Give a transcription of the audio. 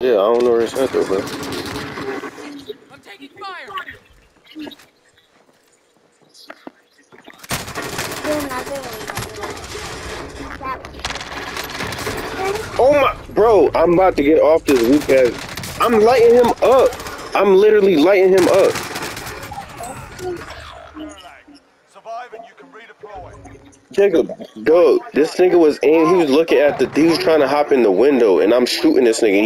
Yeah, I don't know where it's at though, bro. I'm taking fire. Oh my, bro, I'm about to get off this weak ass. I'm lighting him up. I'm literally lighting him up. Jacob, dog, this nigga was in, he was looking at the, he was trying to hop in the window, and I'm shooting this nigga. He